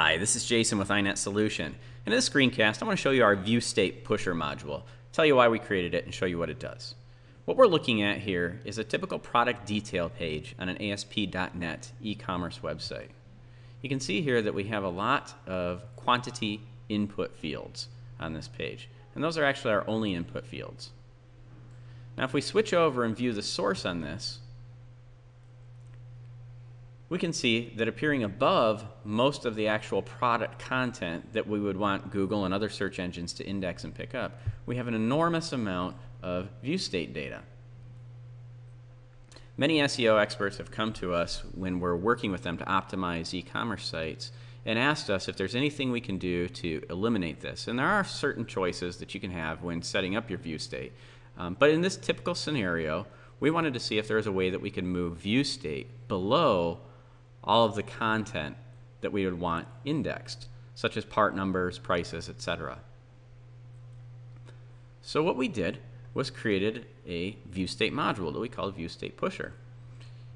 Hi, this is Jason with iNet Solution. In this screencast, I want to show you our view state pusher module, tell you why we created it, and show you what it does. What we're looking at here is a typical product detail page on an ASP.NET e-commerce website. You can see here that we have a lot of quantity input fields on this page, and those are actually our only input fields. Now if we switch over and view the source on this, we can see that appearing above most of the actual product content that we would want Google and other search engines to index and pick up, we have an enormous amount of view state data. Many SEO experts have come to us when we're working with them to optimize e-commerce sites and asked us if there's anything we can do to eliminate this. And there are certain choices that you can have when setting up your view state. Um, but in this typical scenario, we wanted to see if there was a way that we could move view state below all of the content that we would want indexed, such as part numbers, prices, etc. So what we did was created a view state module that we call view state pusher.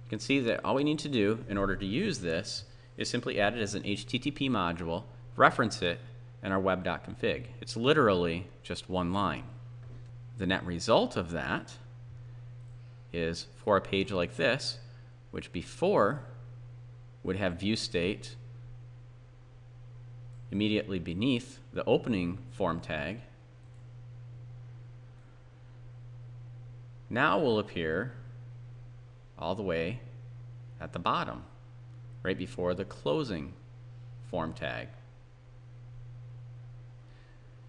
You can see that all we need to do in order to use this is simply add it as an HTTP module, reference it, and our web.config. It's literally just one line. The net result of that is for a page like this, which before would have view state immediately beneath the opening form tag now will appear all the way at the bottom, right before the closing form tag.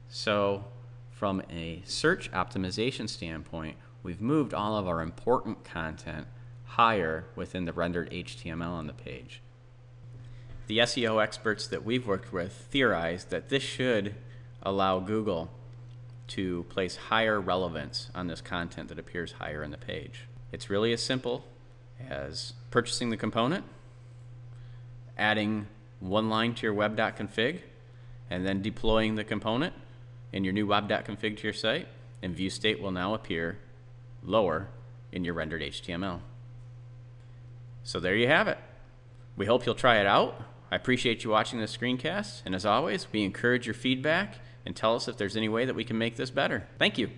So from a search optimization standpoint, we've moved all of our important content higher within the rendered HTML on the page. The SEO experts that we've worked with theorize that this should allow Google to place higher relevance on this content that appears higher in the page. It's really as simple as purchasing the component, adding one line to your web.config, and then deploying the component in your new web.config to your site, and view state will now appear lower in your rendered HTML. So there you have it. We hope you'll try it out. I appreciate you watching this screencast, and as always, we encourage your feedback and tell us if there's any way that we can make this better. Thank you.